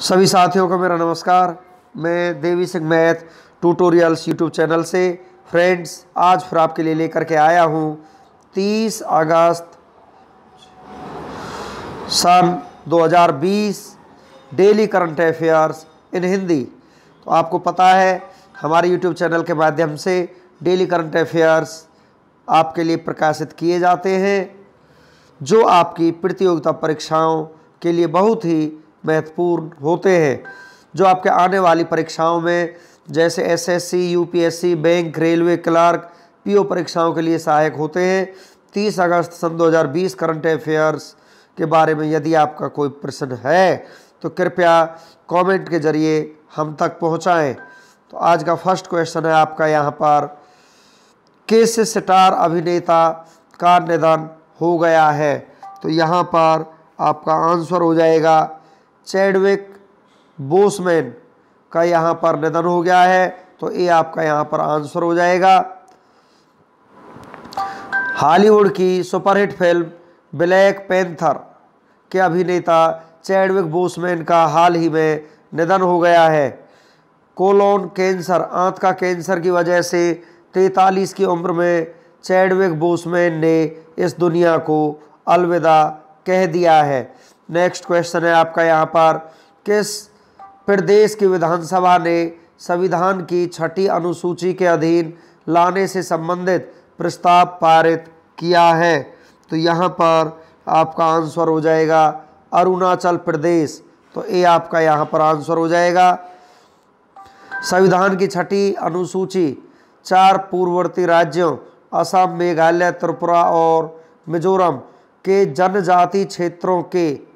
सभी साथियों को मेरा नमस्कार। मैं Devi Singh math tutorials YouTube channel से फ्रेंड्स आज फिर आपके लिए लेकर के आया हूँ। 30 अगस्त सन 2020 daily current affairs in Hindi तो आपको पता है, हमारे यूट्यूब चैनल के माध्यम से डेली करंट अफेयर्स आपके लिए प्रकाशित किए जाते हैं, जो आपकी प्रतियोगिता परीक्षाओं के लिए बहुत ही महत्वपूर्ण होते हैं जो आपके आने वाली परीक्षाओं में जैसे SSC, UPSC, bank railway clerk PO परीक्षाओं के लिए सहायक होते हैं। 30 अगस्त सन 2020 करंट अफेयर्स के बारे में यदि आपका कोई प्रश्न है तो कृपया कमेंट के ज़रिए हम तक पहुंचाएँ। तो आज का फ़र्स्ट क्वेश्चन है आपका यहाँ पर। किस स्टार अभिनेता का निधन हो गया है? तो यहाँ पर आपका आंसर हो जाएगा। चैडविक बोसमैन का यहाँ पर निधन हो गया है तो ये आपका यहाँ पर आंसर हो जाएगा। हॉलीवुड की सुपरहिट फ़िल्म ब्लैक पैंथर के अभिनेता चैडविक बोसमैन का हाल ही में निधन हो गया है। कोलोन कैंसर, आंत का कैंसर की वजह से 43 की उम्र में चैडविक बोसमैन ने इस दुनिया को अलविदा कह दिया है। नेक्स्ट क्वेश्चन है आपका यहाँ पर। किस प्रदेश की विधानसभा ने संविधान की छठी अनुसूची के अधीन लाने से संबंधित प्रस्ताव पारित किया है? तो यहाँ पर आपका आंसर हो जाएगा अरुणाचल प्रदेश। तो ये आपका यहाँ पर आंसर हो जाएगा। संविधान की छठी अनुसूची, चार पूर्ववर्ती राज्यों, असम, मेघालय, त्रिपुरा और मिजोरम के जनजाति क्षेत्रों के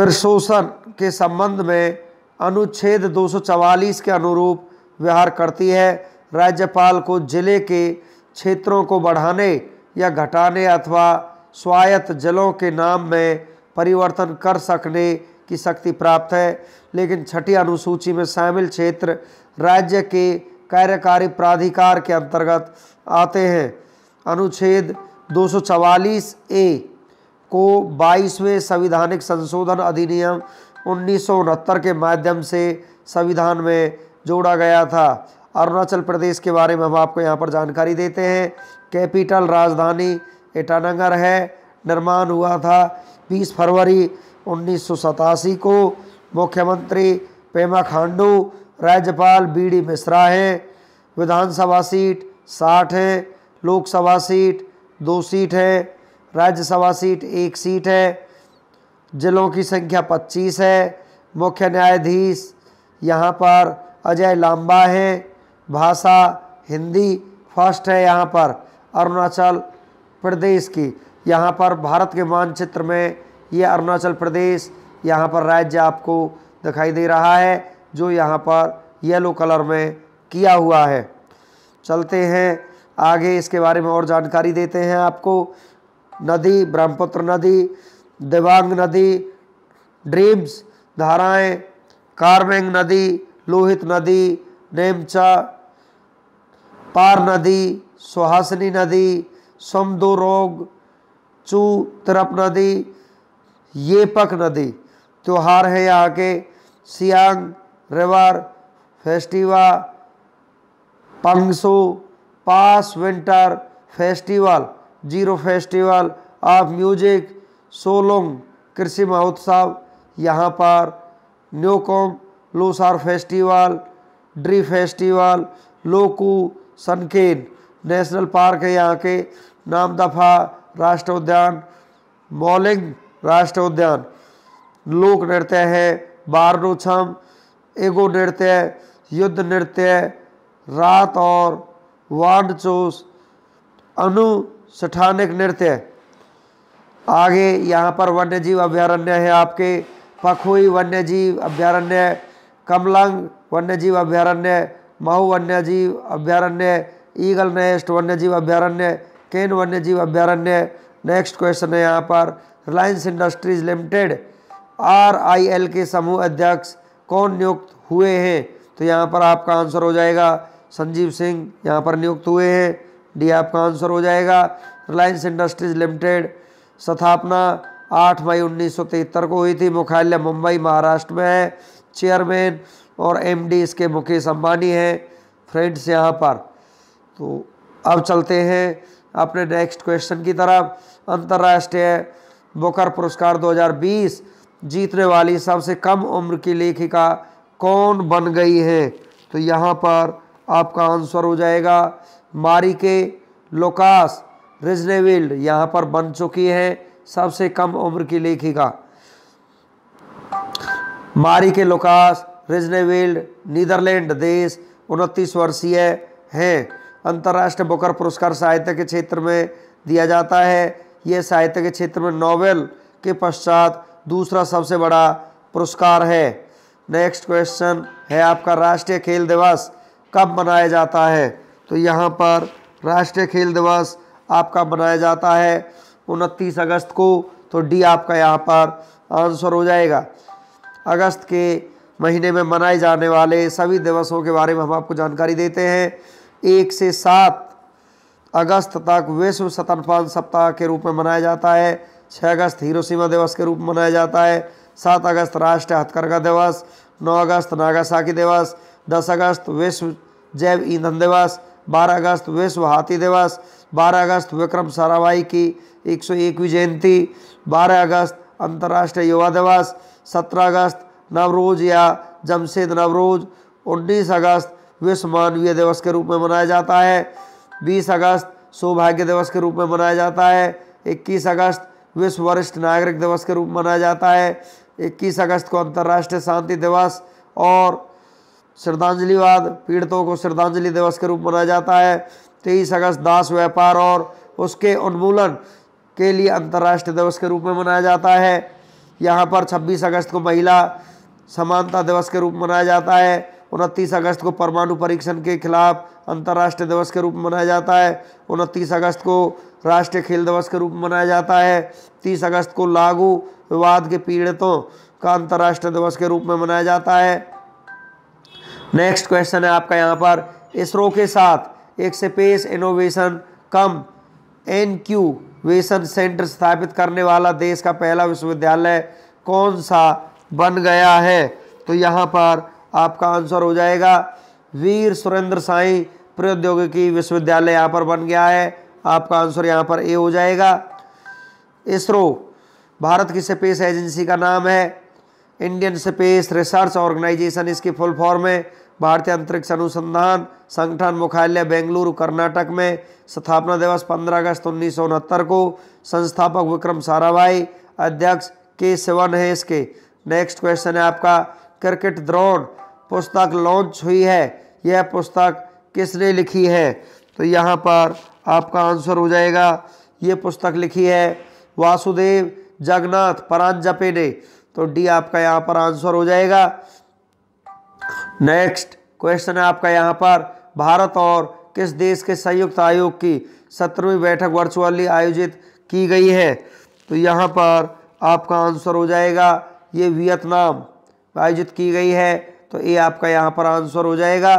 प्रशोषण के संबंध में अनुच्छेद 244 के अनुरूप व्यवहार करती है। राज्यपाल को ज़िले के क्षेत्रों को बढ़ाने या घटाने अथवा स्वायत्त जिलों के नाम में परिवर्तन कर सकने की शक्ति प्राप्त है। लेकिन छठी अनुसूची में शामिल क्षेत्र राज्य के कार्यकारी प्राधिकार के अंतर्गत आते हैं। अनुच्छेद 244 ए को 22वें संविधानिक संशोधन अधिनियम उन्नीस सौ उनहत्तर के माध्यम से संविधान में जोड़ा गया था। अरुणाचल प्रदेश के बारे में हम आपको यहाँ पर जानकारी देते हैं। कैपिटल राजधानी ईटानगर है। निर्माण हुआ था 20 फरवरी उन्नीस सौ सतासी को। मुख्यमंत्री पेमा खांडू, राज्यपाल बी डी मिश्रा हैं। विधानसभा सीट 60 है, लोकसभा सीट दो सीट है। राज्यसभा सीट एक सीट है, जिलों की संख्या 25 है। मुख्य न्यायाधीश यहाँ पर अजय लांबा है। भाषा हिंदी फ़र्स्ट है यहाँ पर, अरुणाचल प्रदेश की। यहाँ पर भारत के मानचित्र में ये अरुणाचल प्रदेश, यहाँ पर राज्य आपको दिखाई दे रहा है, जो यहाँ पर येलो कलर में किया हुआ है। चलते हैं, आगे इसके बारे में और जानकारी देते हैं आपको। नदी, ब्रह्मपुत्र नदी, देवांग नदी, ड्रीम्स, धाराएँ, कारमेंग नदी, लोहित नदी, नेमचा, पार नदी, सुहासनी नदी, समदोरोग, चू, तरप नदी, येपक नदी। त्यौहार है यहाँ के। Siang, river, festival, Pangsu, pass winter festival. Ziro festival of music, Solung कृषि महोत्सव यहाँ पर Nyokum, Losar festival, Dree festival, Loku, Sanken, national park है यहाँ के, नाम दफ़ा, राष्ट्र उद्यान, मौलिंग, राष्ट्र उद्यान। लोक नृत्य है बारनोछम एगो नृत्य युद्ध नृत्य रात और वांडचोस अनुष्ठानिक नृत्य आगे यहाँ पर वन्य जीव अभ्यारण्य है आपके। पखुई वन्यजीव अभ्यारण्य, कमलंग वन्य जीव अभ्यारण्य महू वन्यजीव अभ्यारण्य, ईगल नेस्ट वन्यजीव अभ्यारण्य, केन वन्यजीव अभ्यारण्य। नेक्स्ट क्वेश्चन है यहाँ पर। Reliance industries limited R I L के समूह अध्यक्ष कौन नियुक्त हुए हैं? तो यहाँ पर आपका आंसर हो जाएगा संजीव सिंह। यहाँ पर नियुक्त हुए हैं। डी आपका आंसर हो जाएगा। रिलायंस इंडस्ट्रीज़ लिमिटेड, स्थापना 8 मई उन्नीस सौ तिहत्तर को हुई थी। मुख्यालय मुंबई, महाराष्ट्र में है। चेयरमैन और एमडी इसके मुकेश अंबानी हैं फ्रेंड्स यहाँ पर। तो अब चलते हैं अपने नेक्स्ट क्वेश्चन की तरफ़। अंतर्राष्ट्रीय बुकर पुरस्कार 2020 जीतने वाली सबसे कम उम्र की लेखिका कौन बन गई है? तो यहाँ पर आपका आंसर हो जाएगा। मारी के लोकास रिजनेविल्ड यहाँ पर बन चुकी है सबसे कम उम्र की लेखिका। मारी के लोकास रिजनेविल्ड नीदरलैंड देश उनतीस वर्षीय हैं। अंतर्राष्ट्रीय बुकर पुरस्कार साहित्य के क्षेत्र में दिया जाता है। यह साहित्य के क्षेत्र में नोबेल के पश्चात दूसरा सबसे बड़ा पुरस्कार है। नेक्स्ट क्वेश्चन है, आपका राष्ट्रीय खेल दिवस कब मनाया जाता है? तो यहाँ पर राष्ट्रीय खेल दिवस आपका मनाया जाता है उनतीस अगस्त को तो डी आपका यहाँ पर आंसर हो जाएगा। अगस्त के महीने में मनाए जाने वाले सभी दिवसों के बारे में हम आपको जानकारी देते हैं। एक से सात अगस्त तक विश्व स्तनपान सप्ताह के रूप में मनाया जाता है। छः अगस्त हिरोशिमा दिवस के रूप में मनाया जाता है। सात अगस्त राष्ट्रीय हथकरघा दिवस, नौ अगस्त नागासाकी दिवस, दस अगस्त विश्व जैव ईंधन दिवस बारह अगस्त विश्व हाथी दिवस, बारह अगस्त विक्रम साराभाई की एक सौ एकवीं जयंती, बारह अगस्त अंतर्राष्ट्रीय युवा दिवस, सत्रह अगस्त नवरोज या जमशेद नवरोज, उन्नीस अगस्त विश्व मानवीय दिवस के रूप में मनाया जाता है, बीस अगस्त सौभाग्य दिवस के रूप में मनाया जाता है, इक्कीस अगस्त विश्व वरिष्ठ नागरिक दिवस के रूप में मनाया जाता है, इक्कीस अगस्त को अंतर्राष्ट्रीय शांति दिवस और श्रद्धांजलिवाद, पीड़ितों को श्रद्धांजलि दिवस के रूप मनाया जाता है। तेईस अगस्त, दास व्यापार और उसके उन्मूलन के लिए अंतर्राष्ट्रीय दिवस के रूप में मनाया जाता है। यहाँ पर 26 अगस्त को महिला समानता दिवस के रूप में मनाया जाता है। उनतीस अगस्त को परमाणु परीक्षण के खिलाफ अंतर्राष्ट्रीय दिवस के रूप में मनाया जाता है। उनतीस अगस्त को राष्ट्रीय खेल दिवस के रूप में मनाया जाता है। तीस अगस्त को लागू विवाद के पीड़ितों का अंतर्राष्ट्रीय दिवस के रूप में मनाया जाता है। नेक्स्ट क्वेश्चन है आपका यहाँ पर। इसरो के साथ एक space innovation cum in incubation centre स्थापित करने वाला देश का पहला विश्वविद्यालय कौन सा बन गया है? तो यहाँ पर आपका आंसर हो जाएगा। वीर सुरेंद्र साई प्रौद्योगिकी विश्वविद्यालय यहाँ पर बन गया है। आपका आंसर यहाँ पर ए हो जाएगा। इसरो, भारत की स्पेस एजेंसी का नाम है। इंडियन स्पेस रिसर्च ऑर्गेनाइजेशन इसकी फुल फॉर्म है। भारतीय अंतरिक्ष अनुसंधान संगठन मुख्यालय बेंगलुरु, कर्नाटक में स्थापना दिवस 15 अगस्त उन्नीस सौ उनहत्तर को संस्थापक विक्रम साराभाई, अध्यक्ष के सेवन है इसके। नेक्स्ट क्वेश्चन है आपका, क्रिकेट द्रोण पुस्तक लॉन्च हुई है, यह पुस्तक किसने लिखी है? तो यहाँ पर आपका आंसर हो जाएगा, ये पुस्तक लिखी है वासुदेव जगन्नाथ परांजपे ने। तो डी आपका यहाँ पर आंसर हो जाएगा नेक्स्ट क्वेश्चन है आपका यहाँ पर। भारत और किस देश के संयुक्त आयोग की सत्रहवीं बैठक वर्चुअली आयोजित की गई है? तो यहाँ पर आपका आंसर हो जाएगा, ये वियतनाम आयोजित की गई है। तो ये आपका यहाँ पर आंसर हो जाएगा।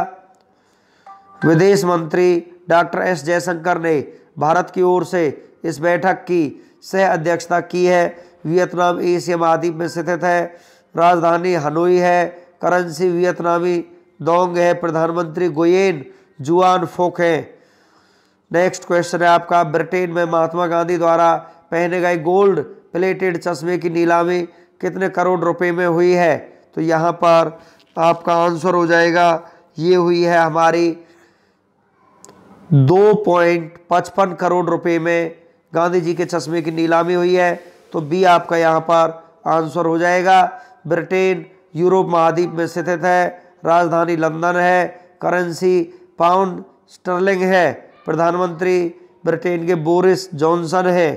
विदेश मंत्री डॉक्टर एस जयशंकर ने भारत की ओर से इस बैठक की सह अध्यक्षता की है। वियतनाम एशिया महाद्वीप में स्थित है। राजधानी हनोई है। करेंसी वियतनामी, दोंग है प्रधानमंत्री गोयेन जुआन फोक है नेक्स्ट क्वेश्चन है आपका, ब्रिटेन में महात्मा गांधी द्वारा पहने गए गोल्ड प्लेटेड चश्मे की नीलामी कितने करोड़ रुपए में हुई है? तो यहाँ पर आपका आंसर हो जाएगा, ये हुई है हमारी दो पॉइंट पचपन करोड़ रुपए में गांधी जी के चश्मे की नीलामी हुई है। तो बी आपका यहाँ पर आंसर हो जाएगा, ब्रिटेन यूरोप महाद्वीप में स्थित है। राजधानी लंदन है। करेंसी पाउंड स्टर्लिंग है। प्रधानमंत्री ब्रिटेन के बोरिस जॉनसन है।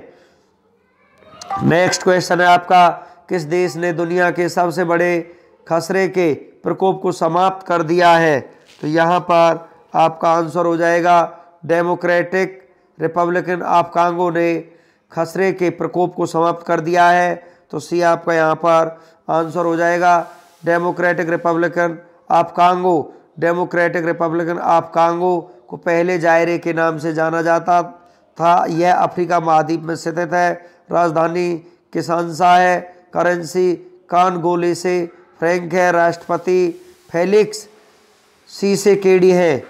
नेक्स्ट क्वेश्चन है आपका, किस देश ने दुनिया के सबसे बड़े खसरे के प्रकोप को समाप्त कर दिया है? तो यहाँ पर आपका आंसर हो जाएगा, डेमोक्रेटिक रिपब्लिकन ऑफ़ कांगो ने खसरे के प्रकोप को समाप्त कर दिया है। तो सी आपका यहाँ पर आंसर हो जाएगा Democratic Republican of Congo. Democratic Republican of Congo को पहले जायरे के नाम से जाना जाता था। यह अफ्रीका महाद्वीप में स्थित है। राजधानी किसान शाह है। करेंसी कान गोले से फ्रैंक है। राष्ट्रपति फेलिक्स सी से केडी है।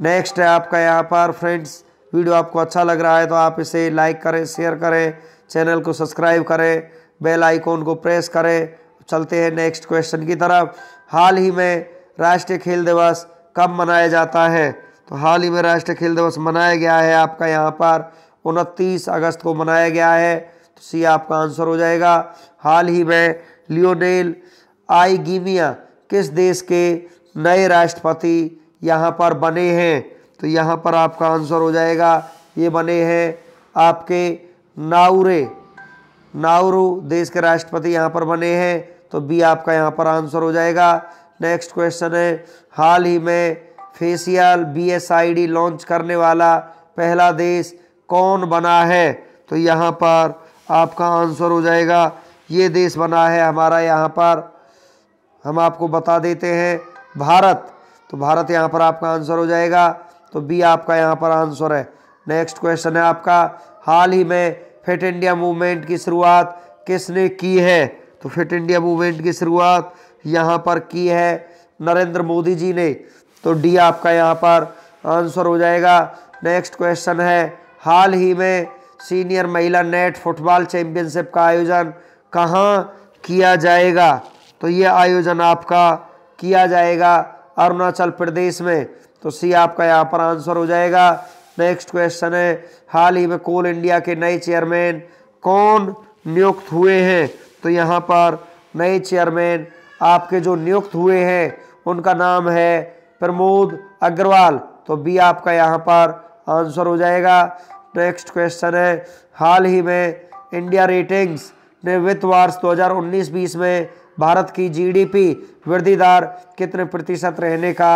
नेक्स्ट है आपका यहाँ पर। फ्रेंड्स, वीडियो आपको अच्छा लग रहा है तो आप इसे लाइक करें, शेयर करें, चैनल को सब्सक्राइब करें, बेल आइकॉन को प्रेस करें। चलते हैं नेक्स्ट क्वेश्चन की तरफ़। हाल ही में राष्ट्रीय खेल दिवस कब मनाया जाता है? तो हाल ही में राष्ट्रीय खेल दिवस मनाया गया है आपका यहाँ पर। उनतीस अगस्त को मनाया गया है। तो सी आपका आंसर हो जाएगा। हाल ही में लियोनेल आईगीमिया किस देश के नए राष्ट्रपति यहाँ पर बने हैं? तो यहाँ पर आपका आंसर हो जाएगा। ये बने हैं आपके नाउरे। नाउरू देश के राष्ट्रपति यहाँ पर बने हैं। तो बी आपका यहाँ पर आंसर हो जाएगा। नेक्स्ट क्वेश्चन है, हाल ही में फेसियल बी लॉन्च करने वाला पहला देश कौन बना है? तो यहाँ पर आपका आंसर हो जाएगा। ये देश बना है हमारा यहाँ पर। हम आपको बता देते हैं भारत। तो भारत यहाँ पर आपका आंसर हो जाएगा। तो बी आपका यहाँ पर आंसर है। नेक्स्ट क्वेश्चन है आपका, हाल ही में फिट इंडिया मूवमेंट की शुरुआत किसने की है? तो फिट इंडिया मूवमेंट की शुरुआत यहाँ पर की है नरेंद्र मोदी जी ने। तो डी आपका यहाँ पर आंसर हो जाएगा। नेक्स्ट क्वेश्चन है, हाल ही में सीनियर महिला नेट फुटबॉल चैंपियनशिप का आयोजन कहाँ किया जाएगा? तो ये आयोजन आपका किया जाएगा अरुणाचल प्रदेश में। तो सी आपका यहाँ पर आंसर हो जाएगा। नेक्स्ट क्वेश्चन है, हाल ही में कोल इंडिया के नए चेयरमैन कौन नियुक्त हुए हैं? तो यहाँ पर नए चेयरमैन आपके जो नियुक्त हुए हैं, उनका नाम है प्रमोद अग्रवाल। तो बी आपका यहाँ पर आंसर हो जाएगा। नेक्स्ट क्वेश्चन है, हाल ही में इंडिया रेटिंग्स ने वित्त वर्ष 2019-20 में भारत की जीडीपी वृद्धि दर कितने प्रतिशत रहने का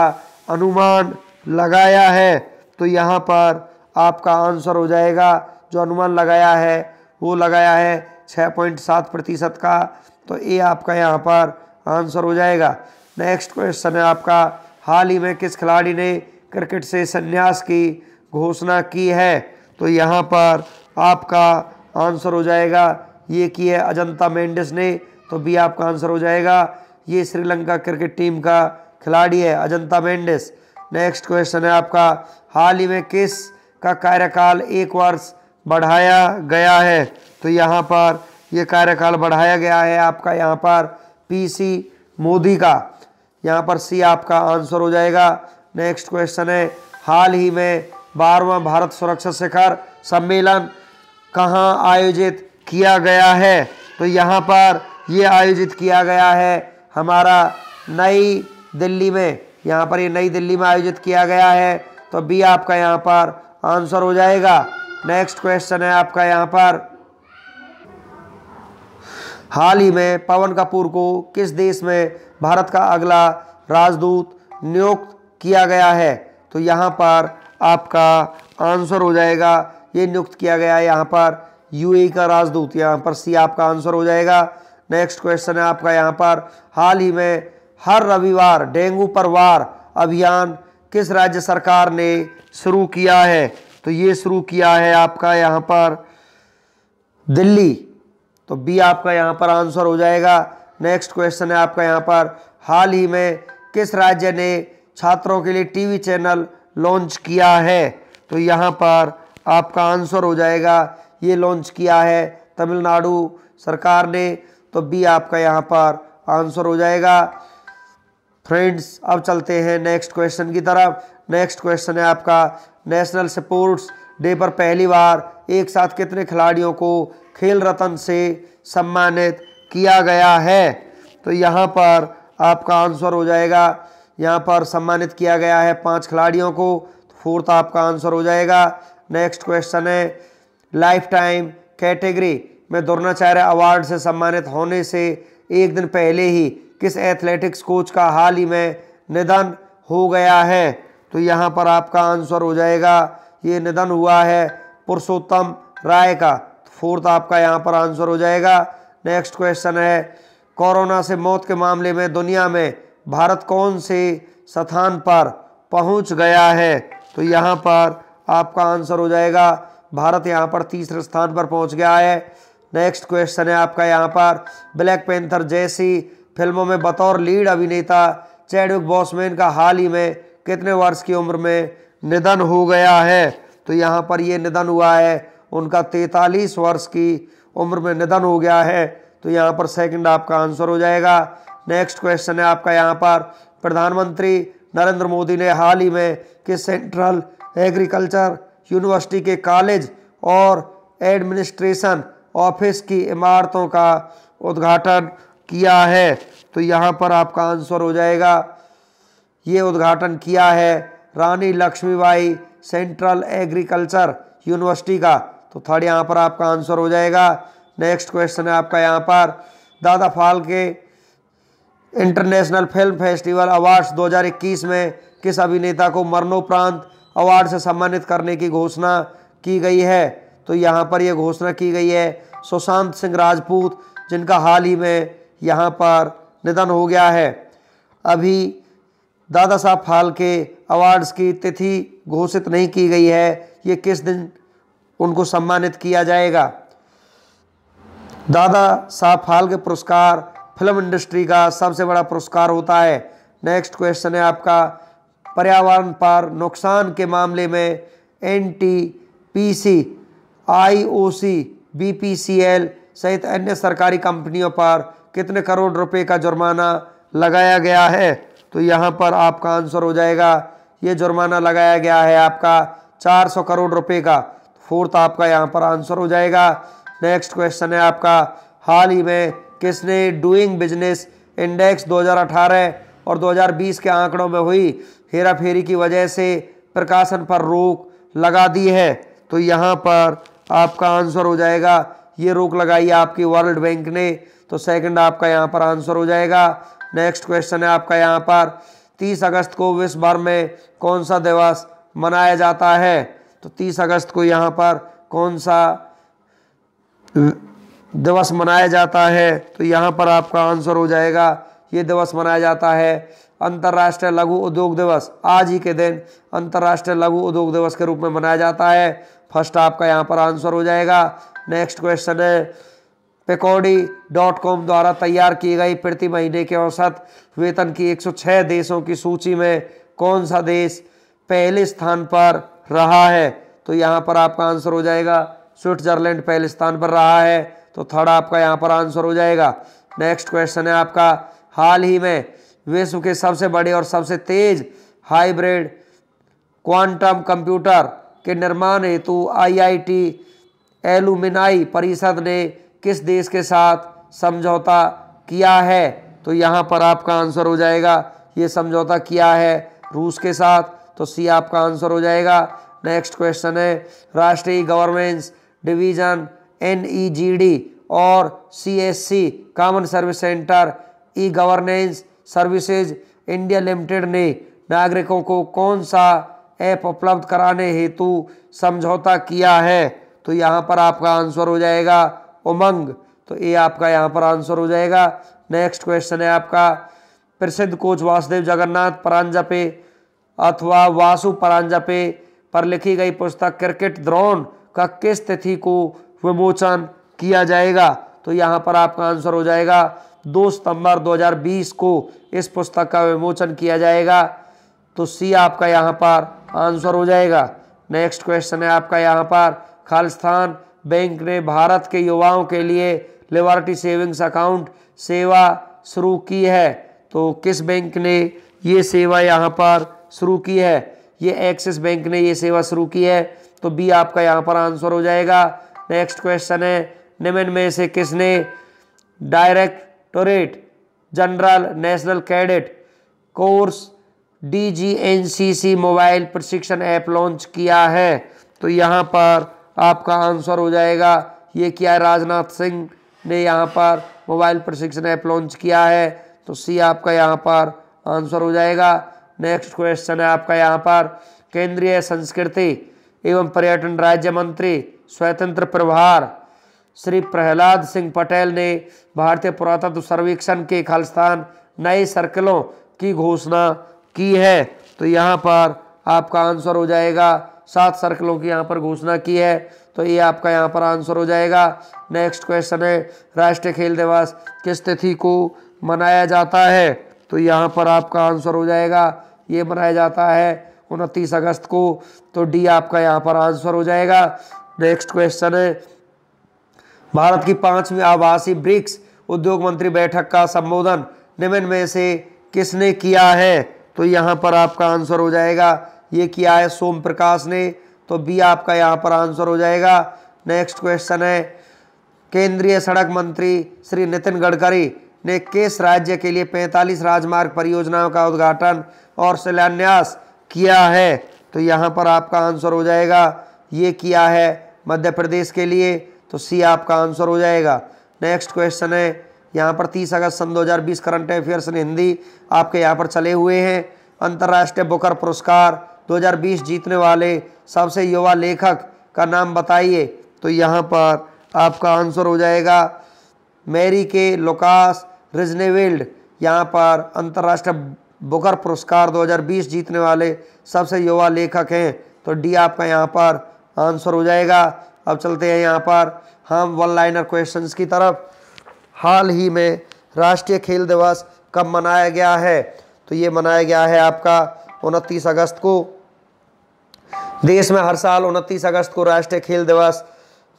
अनुमान लगाया है? तो यहाँ पर आपका आंसर हो जाएगा। जो अनुमान लगाया है, वो लगाया है छः पॉइंट सात प्रतिशत का तो ये आपका यहाँ पर आंसर हो जाएगा। नेक्स्ट क्वेश्चन है आपका, हाल ही में किस खिलाड़ी ने क्रिकेट से संन्यास की घोषणा की है? तो यहाँ पर आपका आंसर हो जाएगा, ये की है अजंता मेंडिस ने तो बी आपका आंसर हो जाएगा, ये श्रीलंका क्रिकेट टीम का खिलाड़ी है अजंता मेंडिस। नेक्स्ट क्वेश्चन है आपका, हाल ही में किस का कार्यकाल एक वर्ष बढ़ाया गया है? तो यहाँ पर ये कार्यकाल बढ़ाया गया है आपका यहाँ पर पीसी मोदी का। यहाँ पर सी आपका आंसर हो जाएगा। नेक्स्ट क्वेश्चन है, हाल ही में बारहवा भारत सुरक्षा शिखर सम्मेलन कहाँ आयोजित किया गया है? तो यहाँ पर ये आयोजित किया गया है हमारा नई दिल्ली में। यहाँ पर ये नई दिल्ली में आयोजित किया गया है। तो बी आपका यहाँ पर आंसर हो जाएगा। नेक्स्ट क्वेश्चन है आपका यहाँ पर। हाल ही में पवन कपूर को किस देश में भारत का अगला राजदूत नियुक्त किया गया है? तो यहाँ पर आपका आंसर हो जाएगा, ये नियुक्त किया गया है यहाँ पर यूएई का राजदूत, यहाँ पर सी आपका आंसर हो जाएगा। नेक्स्ट क्वेश्चन है आपका यहाँ पर, हाल ही में हर रविवार डेंगू पर वार अभियान किस राज्य सरकार ने शुरू किया है? तो ये शुरू किया है आपका यहाँ पर दिल्ली। तो बी आपका यहाँ पर आंसर हो जाएगा। नेक्स्ट क्वेश्चन है आपका यहाँ पर। हाल ही में किस राज्य ने छात्रों के लिए टीवी चैनल लॉन्च किया है? तो यहाँ पर आपका आंसर हो जाएगा। ये लॉन्च किया है तमिलनाडु सरकार ने। तो बी आपका यहाँ पर आंसर हो जाएगा। फ्रेंड्स अब चलते हैं नेक्स्ट क्वेश्चन की तरफ़। नेक्स्ट क्वेश्चन है आपका नेशनल स्पोर्ट्स डे पर पहली बार एक साथ कितने खिलाड़ियों को खेल रत्न से सम्मानित किया गया है? तो यहाँ पर आपका आंसर हो जाएगा। यहाँ पर सम्मानित किया गया है पाँच खिलाड़ियों को। तो फोर्थ आपका आंसर हो जाएगा। नेक्स्ट क्वेश्चन है लाइफ टाइम कैटेगरी में द्रोणाचार्य अवार्ड से सम्मानित होने से एक दिन पहले ही किस एथलेटिक्स कोच का हाल ही में निधन हो गया है? तो यहाँ पर आपका आंसर हो जाएगा। ये निधन हुआ है पुरुषोत्तम राय का। फोर्थ आपका यहाँ पर आंसर हो जाएगा। नेक्स्ट क्वेश्चन है, कोरोना से मौत के मामले में दुनिया में भारत कौन से स्थान पर पहुँच गया है? तो यहाँ पर आपका आंसर हो जाएगा, भारत यहाँ पर तीसरे स्थान पर पहुँच गया है। नेक्स्ट क्वेश्चन है आपका यहाँ पर, ब्लैक पेंथर जैसी फ़िल्मों में बतौर लीड अभिनेता चैडविक बॉसमैन का हाल ही में कितने वर्ष की उम्र में निधन हो गया है। तो यहाँ पर ये निधन हुआ है। उनका तैतालीस वर्ष की उम्र में निधन हो गया है। तो यहाँ पर सेकंड आपका आंसर हो जाएगा। नेक्स्ट क्वेश्चन है आपका यहाँ पर। प्रधानमंत्री नरेंद्र मोदी ने हाल ही में किस सेंट्रल एग्रीकल्चर यूनिवर्सिटी के कॉलेज और एडमिनिस्ट्रेशन ऑफ़िस की इमारतों का उद्घाटन किया है। तो यहाँ पर आपका आंसर हो जाएगा। ये उद्घाटन किया है। Rani Lakshmibai, central agriculture university का। तो थर्ड यहाँ पर आपका आंसर हो जाएगा। नेक्स्ट क्वेश्चन है आपका यहाँ पर। दादा फाल के इंटरनेशनल फ़िल्म फेस्टिवल अवार्ड्स 2021 में किस अभिनेता को मरणोपरांत अवार्ड से सम्मानित करने की घोषणा की गई है? तो यहाँ पर यह घोषणा की गई है सुशांत सिंह राजपूत, जिनका हाल ही में यहाँ पर निधन हो गया है। अभी दादा साहब फाल्के अवार्ड्स की तिथि घोषित नहीं की गई है। ये किस दिन उनको सम्मानित किया जाएगा? दादा साहब फाल्के पुरस्कार फ़िल्म इंडस्ट्री का सबसे बड़ा पुरस्कार होता है। नेक्स्ट क्वेश्चन है आपका, पर्यावरण पर नुकसान के मामले में N T P C, I O C, B P C L सहित अन्य सरकारी कंपनियों पर कितने करोड़ रुपए का जुर्माना लगाया गया है? तो यहाँ पर आपका आंसर हो जाएगा, ये जुर्माना लगाया गया है आपका 400 करोड़ रुपए का। फोर्थ आपका यहाँ पर आंसर हो जाएगा। नेक्स्ट क्वेश्चन है आपका, हाल ही में किसने डूइंग बिज़नेस इंडेक्स 2018 और 2020 के आंकड़ों में हुई? हेरा फेरी की वजह से प्रकाशन पर रोक लगा दी है। तो यहाँ पर आपका आंसर हो जाएगा, ये रोक लगाई आपकी वर्ल्ड बैंक ने तो सेकंड आपका यहाँ पर आंसर हो जाएगा। नेक्स्ट क्वेश्चन है आपका यहाँ पर। 30 अगस्त को विश्व भर में कौन सा दिवस मनाया जाता है? तो 30 अगस्त को यहाँ पर कौन सा दिवस मनाया जाता है? तो यहाँ पर आपका आंसर हो जाएगा, ये दिवस मनाया जाता है अंतर्राष्ट्रीय लघु उद्योग दिवस। आज ही के दिन अंतर्राष्ट्रीय लघु उद्योग दिवस के रूप में मनाया जाता है। फ़र्स्ट आपका यहाँ पर आंसर हो जाएगा। नेक्स्ट क्वेश्चन है पेकॉडी डॉट कॉम द्वारा तैयार की गई प्रति महीने के औसत वेतन की 106 देशों की सूची में कौन सा देश पहले स्थान पर रहा है? तो यहाँ पर आपका आंसर हो जाएगा स्विट्जरलैंड पहले स्थान पर रहा है। तो थर्ड आपका यहाँ पर आंसर हो जाएगा। नेक्स्ट क्वेश्चन है आपका, हाल ही में विश्व के सबसे बड़े और सबसे तेज हाइब्रिड क्वांटम कंप्यूटर के निर्माण हेतु आईआईटी एलुमिनाई परिषद ने किस देश के साथ समझौता किया है? तो यहाँ पर आपका आंसर हो जाएगा, ये समझौता किया है रूस के साथ। तो सी, आपका आंसर हो जाएगा। नेक्स्ट क्वेश्चन है, राष्ट्रीय governance division N E G D और C S C common service centre, E governance services India limited ने नागरिकों को कौन सा ऐप उपलब्ध कराने हेतु समझौता किया है? तो यहाँ पर आपका आंसर हो जाएगा उमंग तो ये आपका यहाँ पर आंसर हो जाएगा। नेक्स्ट क्वेश्चन है आपका, प्रसिद्ध कोच वासुदेव जगन्नाथ परांजपे अथवा वासु परांजपे पर लिखी गई पुस्तक क्रिकेट द्रोण का किस तिथि को विमोचन किया जाएगा? तो यहाँ पर आपका आंसर हो जाएगा, दो सितंबर 2020 को इस पुस्तक का विमोचन किया जाएगा। तो सी आपका यहाँ पर आंसर हो जाएगा। नेक्स्ट क्वेश्चन है आपका यहाँ पर, खालिस्तान बैंक ने भारत के युवाओं के लिए लिबर्टी सेविंग्स अकाउंट सेवा शुरू की है। तो किस बैंक ने ये सेवा यहाँ पर शुरू की है? ये एक्सिस बैंक ने ये सेवा शुरू की है। तो बी, आपका यहाँ पर आंसर हो जाएगा। नेक्स्ट क्वेश्चन है, निम्न में से किसने directorate general national cadet corps DGNCC mobile प्रशिक्षण ऐप लॉन्च किया है? तो यहाँ पर आपका आंसर हो जाएगा, ये क्या है राजनाथ सिंह ने यहाँ पर, मोबाइल प्रशिक्षण ऐप लॉन्च किया है तो सी आपका यहाँ पर आंसर हो जाएगा। नेक्स्ट क्वेश्चन है आपका यहाँ पर, केंद्रीय संस्कृति एवं पर्यटन राज्य मंत्री स्वतंत्र प्रभार, श्री प्रहलाद सिंह पटेल ने भारतीय पुरातत्व सर्वेक्षण के खालिस्तान नए सर्कलों की घोषणा की है तो यहाँ पर आपका आंसर हो जाएगा। सात सर्कलों की यहाँ पर घोषणा की है। तो ये आपका यहाँ पर आंसर हो जाएगा। नेक्स्ट क्वेश्चन है, राष्ट्रीय खेल दिवस किस तिथि को मनाया जाता है? तो यहाँ पर आपका आंसर हो जाएगा। ये मनाया जाता है उनतीस अगस्त को। तो डी आपका यहाँ पर आंसर हो जाएगा। नेक्स्ट क्वेश्चन है, भारत की पांचवी आवासीय ब्रिक्स उद्योग मंत्री बैठक का संबोधन निम्न में से किसने किया है? तो यहाँ पर आपका आंसर हो जाएगा। ये किया है सोम प्रकाश ने तो बी आपका यहाँ पर आंसर हो जाएगा। नेक्स्ट क्वेश्चन है, केंद्रीय सड़क मंत्री श्री नितिन गडकरी ने किस राज्य के लिए 45 राजमार्ग परियोजनाओं का उद्घाटन और शिलान्यास किया है? तो यहाँ पर आपका आंसर हो जाएगा, ये किया है मध्य प्रदेश के लिए तो सी आपका आंसर हो जाएगा। नेक्स्ट क्वेश्चन है, यहाँ पर 30 अगस्त सन 2020 करंट अफेयर्स इन हिंदी आपके यहाँ पर चले हुए हैं। अंतर्राष्ट्रीय बुकर पुरस्कार 2020 जीतने वाले सबसे युवा लेखक का नाम बताइए। तो यहाँ पर आपका आंसर हो जाएगा, मैरी के लोकास रिजनेविल्ड। यहाँ पर अंतर्राष्ट्रीय बुकर पुरस्कार 2020 जीतने वाले सबसे युवा लेखक हैं। तो डी आपका यहाँ पर आंसर हो जाएगा। अब चलते हैं यहाँ पर हम वन लाइनर क्वेश्चंस की तरफ़। हाल ही में राष्ट्रीय खेल दिवस कब मनाया गया है? तो ये मनाया गया है आपका उनतीस अगस्त को। देश में हर साल उनतीस अगस्त को राष्ट्रीय खेल दिवस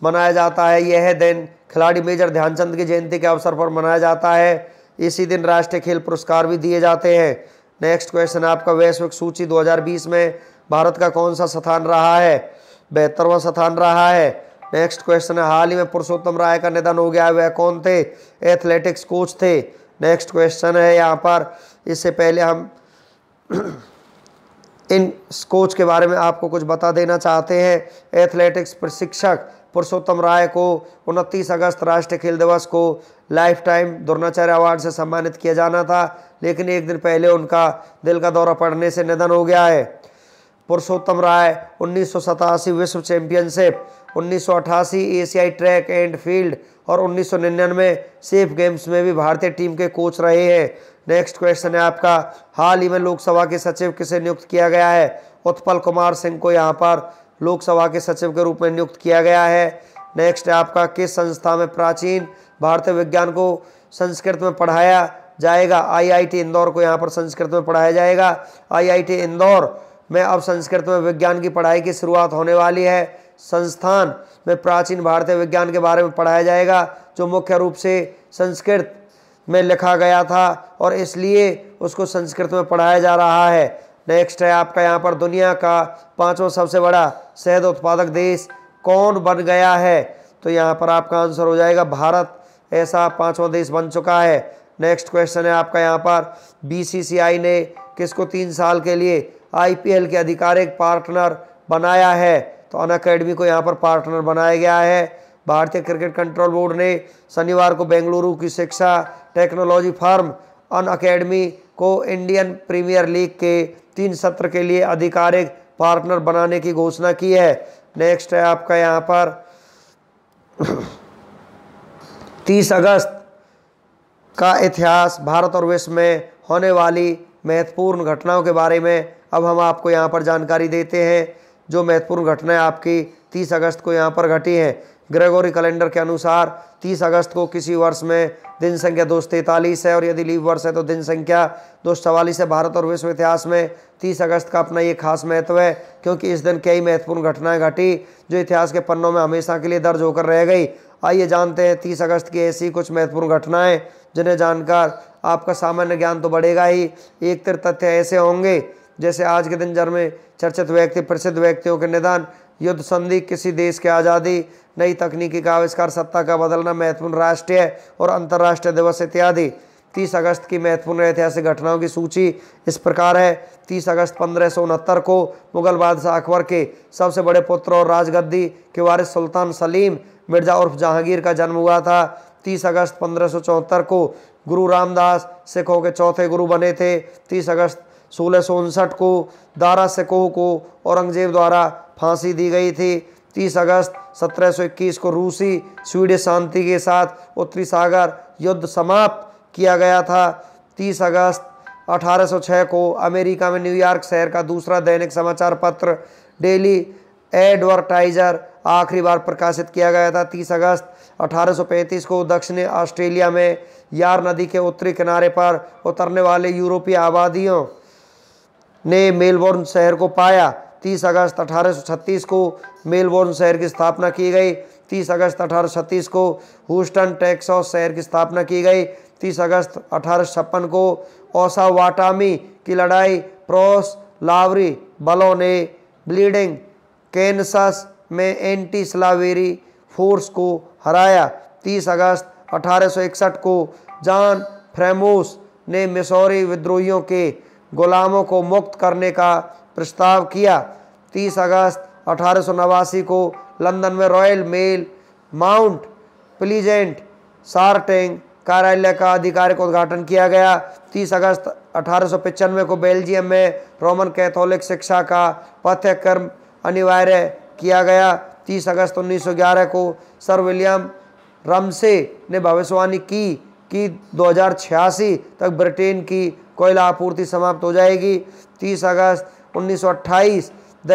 मनाया जाता है। यह दिन खिलाड़ी मेजर ध्यानचंद की जयंती के अवसर पर मनाया जाता है। इसी दिन राष्ट्रीय खेल पुरस्कार भी दिए जाते हैं। नेक्स्ट क्वेश्चन आपका वैश्विक सूची 2020 में भारत का कौन सा स्थान रहा है? बेहतरवा स्थान रहा है। नेक्स्ट क्वेश्चन है, हाल ही में पुरुषोत्तम राय का निधन हो गया, वह कौन थे? एथलेटिक्स कोच थे। नेक्स्ट क्वेश्चन है यहाँ पर, इससे पहले हम इन कोच के बारे में आपको कुछ बता देना चाहते हैं। एथलेटिक्स प्रशिक्षक पुरुषोत्तम राय को 29 अगस्त राष्ट्रीय खेल दिवस को लाइफ टाइम द्रोणाचार्य अवार्ड से सम्मानित किया जाना था, लेकिन एक दिन पहले उनका दिल का दौरा पड़ने से निधन हो गया है। पुरुषोत्तम राय उन्नीस सौ सतासी विश्व चैंपियनशिप उन्नीस सौ अठासी एशियाई ट्रैक एंड फ़ील्ड और 1999 सेफ़ गेम्स में भी भारतीय टीम के कोच रहे हैं। नेक्स्ट क्वेश्चन है आपका। हाल ही में लोकसभा के सचिव किसे नियुक्त किया गया है? उत्पल कुमार सिंह को यहाँ पर लोकसभा के सचिव के रूप में नियुक्त किया गया है। नेक्स्ट है आपका, किस संस्था में प्राचीन भारतीय विज्ञान को संस्कृत में पढ़ाया जाएगा? आईआईटी इंदौर को यहाँ पर संस्कृत में पढ़ाया जाएगा। आईआईटी इंदौर में अब संस्कृत में विज्ञान की पढ़ाई की शुरुआत होने वाली है। संस्थान में प्राचीन भारतीय विज्ञान के बारे में पढ़ाया जाएगा, जो मुख्य रूप से संस्कृत में लिखा गया था और इसलिए उसको संस्कृत में पढ़ाया जा रहा है। नेक्स्ट है आपका यहाँ पर दुनिया का पांचवा सबसे बड़ा शहद उत्पादक देश कौन बन गया है? तो यहाँ पर आपका आंसर हो जाएगा भारत। ऐसा पांचवा देश बन चुका है। नेक्स्ट क्वेश्चन है आपका यहाँ पर। बीसीसीआई ने किसको तीन साल के लिए आईपीएल के आधिकारिक पार्टनर बनाया है? तो अन अकेडमी को यहाँ पर पार्टनर बनाया गया है। भारतीय क्रिकेट कंट्रोल बोर्ड ने शनिवार को बेंगलुरु की शिक्षा टेक्नोलॉजी फर्म अन अकेडमी को इंडियन प्रीमियर लीग के तीन सत्र के लिए आधिकारिक पार्टनर बनाने की घोषणा की है। नेक्स्ट है आपका यहाँ पर तीस अगस्त का इतिहास, भारत और विश्व में होने वाली महत्वपूर्ण घटनाओं के बारे में अब हम आपको यहाँ पर जानकारी देते हैं। जो महत्वपूर्ण घटनाएँ आपकी 30 अगस्त को यहाँ पर घटी हैं। ग्रेगोरी कैलेंडर के अनुसार 30 अगस्त को किसी वर्ष में दिन संख्या दो सौ तैंतालीस है और यदि लीव वर्ष है तो दिन संख्या दो है। भारत और विश्व इतिहास में 30 अगस्त का अपना ये खास महत्व है, क्योंकि इस दिन कई महत्वपूर्ण घटनाएँ घटी जो इतिहास के पन्नों में हमेशा के लिए दर्ज होकर रह गई। आइए जानते हैं तीस अगस्त की ऐसी कुछ महत्वपूर्ण घटनाएँ जिन्हें जानकर आपका सामान्य ज्ञान तो बढ़ेगा ही। एक तिर तथ्य ऐसे होंगे जैसे आज के दिन जर में चर्चित व्यक्ति, प्रसिद्ध व्यक्तियों के निदान युद्ध संधि, किसी देश की आज़ादी, नई तकनीकी का आविष्कार, सत्ता का बदलना महत्वपूर्ण राष्ट्रीय और अंतर्राष्ट्रीय दिवस इत्यादि। 30 अगस्त की महत्वपूर्ण ऐतिहासिक घटनाओं की सूची इस प्रकार है। 30 अगस्त पंद्रह को मुगल बादशाह अकबर के सबसे बड़े पुत्र और राजगद्दी के वारिस सुल्तान सलीम मिर्ज़ा उर्फ़ जहांगीर का जन्म हुआ था। 30 अगस्त पंद्रह को गुरु रामदास सिखों के चौथे गुरु बने थे। 30 अगस्त सोलह को, दारा सिकोह को औरंगज़ेब द्वारा फांसी दी गई थी। 30 अगस्त 1721 को रूसी स्वीडिश शांति के साथ उत्तरी सागर युद्ध समाप्त किया गया था। 30 अगस्त 1806 को अमेरिका में न्यूयॉर्क शहर का दूसरा दैनिक समाचार पत्र, डेली एडवर्टाइजर आखिरी बार प्रकाशित किया गया था। 30 अगस्त 1835 को दक्षिणी ऑस्ट्रेलिया में यार नदी के उत्तरी किनारे पर उतरने वाले यूरोपीय आबादियों ने मेलबोर्न शहर को पाया। 30 अगस्त 1836 को मेलबोर्न शहर की स्थापना की गई। 30 अगस्त 1836 को ह्यूस्टन, टेक्सास शहर की स्थापना की गई। 30 अगस्त अठारह सौ छप्पन को ओसा वाटामी की लड़ाई प्रोस लावरी बलों ने ब्लीडिंग कैनसस में एंटी स्लावेरी फोर्स को हराया। 30 अगस्त 1861 को जॉन फ्रेमोस ने मिसौरी विद्रोहियों के गुलामों को मुक्त करने का प्रस्ताव किया। 30 अगस्त अठारह सौ नवासी को लंदन में Royal Mail Mount Pleasant sorting कार्यालय का आधिकारिक उद्घाटन किया गया। 30 अगस्त अठारह को बेल्जियम में रोमन कैथोलिक शिक्षा का पाठ्यक्रम अनिवार्य किया गया। 30 अगस्त 1911 को सर विलियम रमसे ने भविष्यवाणी की कि दो हज़ार छियासी तक ब्रिटेन की कोयला आपूर्ति समाप्त हो जाएगी। 30 अगस्त 1928 the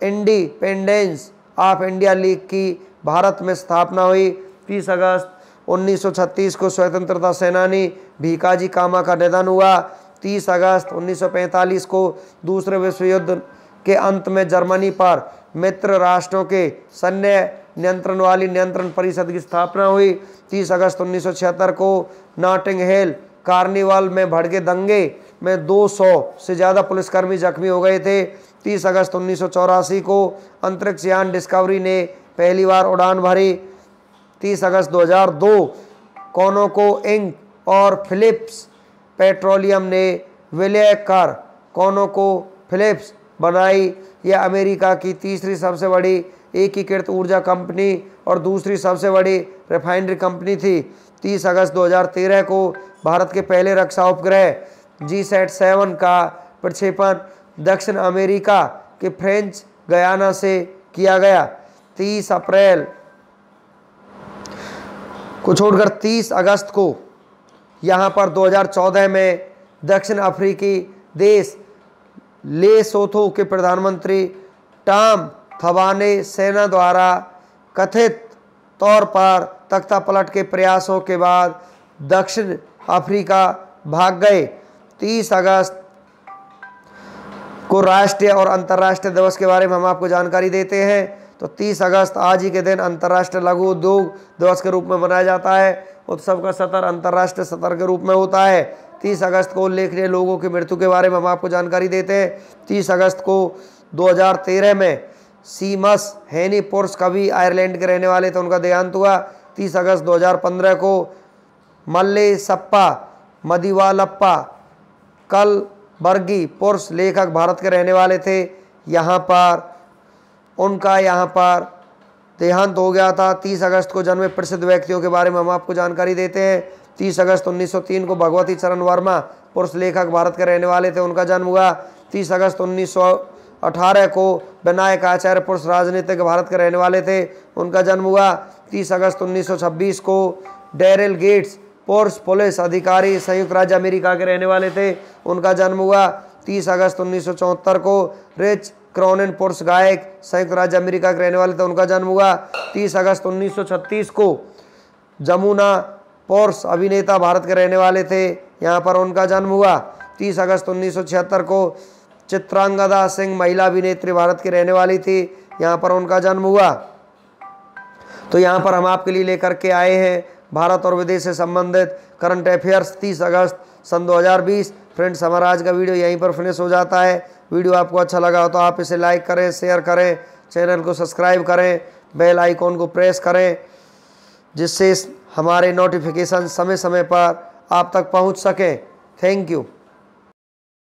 independence of India league की भारत में स्थापना हुई। 30 अगस्त 1936 को स्वतंत्रता सेनानी भीकाजी कामा का निधन हुआ। 30 अगस्त 1945 को दूसरे विश्व युद्ध के अंत में जर्मनी पर मित्र राष्ट्रों के सैन्य नियंत्रण वाली नियंत्रण परिषद की स्थापना हुई। 30 अगस्त 1976 को नाटिंग हेल कार्निवाल में भड़के दंगे में 200 से ज़्यादा पुलिसकर्मी जख्मी हो गए थे। 30 अगस्त उन्नीस सौ चौरासी को अंतरिक्ष यान डिस्कवरी ने पहली बार उड़ान भरी। 30 अगस्त 2002 कोनोको इंक और फिलिप्स पेट्रोलियम ने विलय कर कोनोको फिलिप्स बनाई। यह अमेरिका की तीसरी सबसे बड़ी एकीकृत ऊर्जा कंपनी और दूसरी सबसे बड़ी रिफाइनरी कंपनी थी। 30 अगस्त 2013 को भारत के पहले रक्षा उपग्रह जी सेट सेवन का प्रक्षेपण दक्षिण अमेरिका के फ्रेंच गयाना से किया गया। 30 अप्रैल को छोड़कर 30 अगस्त को यहाँ पर 2014 में दक्षिण अफ्रीकी देश ले सोथो के प्रधानमंत्री टॉम थवाने सेना द्वारा कथित तौर पर तख्ता पलट के प्रयासों के बाद दक्षिण अफ्रीका भाग गए। 30 अगस्त को राष्ट्रीय और अंतर्राष्ट्रीय दिवस के बारे में हम आपको जानकारी देते हैं। तो 30 अगस्त आज ही के दिन अंतर्राष्ट्रीय लघु उद्योग दिवस के रूप में मनाया जाता है। उत्सव का सतर अंतर्राष्ट्रीय सतर के रूप में होता है। 30 अगस्त को उल्लेखनीय लोगों की मृत्यु के बारे में हम आपको जानकारी देते हैं। 30 अगस्त को 2013 में सीमस हैनी पोर्स कभी आयरलैंड के रहने वाले थे, उनका देहांत हुआ। 30 अगस्त 2015 को मल्ले सप्पा, मदिवालप्पा, कल बर्गी पुरुष लेखक भारत के रहने वाले थे। यहाँ पर, उनका यहाँ पर देहांत हो गया था। 30 अगस्त को जन्मे प्रसिद्ध व्यक्तियों के बारे में हम आपको जानकारी देते हैं। 30 अगस्त 1903 को भगवती चरण वर्मा, पुरुष लेखक भारत के रहने वाले थे। उनका जन्म हुआ 30 अगस्त 1918 को विनायक आचार्य पुरुष राजनीतिक भारत के रहने वाले थे। उनका जन्म हुआ 30 अगस्त 1926 को। डेरिल गेट्स पुरुष पुलिस अधिकारी, संयुक्त राज्य अमेरिका के रहने वाले थे। उनका जन्म हुआ 30 अगस्त उन्नीस सौ चौहत्तर को। रिच क्रोनिन पुरुष गायक, संयुक्त राज्य अमेरिका के रहने वाले थे। उनका जन्म हुआ 30 अगस्त 1936 को। जमुना पोर्स अभिनेता भारत के रहने वाले थे। यहाँ पर उनका जन्म हुआ 30 अगस्त 1976 को। चित्रांगदा सिंह महिला अभिनेत्री भारत की रहने वाली थी। यहाँ पर उनका जन्म हुआ। तो यहाँ पर हम आपके लिए लेकर के आए हैं। भारत और विदेश से संबंधित करंट अफेयर्स 30 अगस्त सन 2020 फ्रेंड्स, हमारा आज का वीडियो यहीं पर फिनिश हो जाता है। वीडियो आपको अच्छा लगा हो तो आप इसे लाइक करें, शेयर करें, चैनल को सब्सक्राइब करें, बेल आइकॉन को प्रेस करें, जिससे हमारे नोटिफिकेशन समय समय पर आप तक पहुँच सकें। Thank you.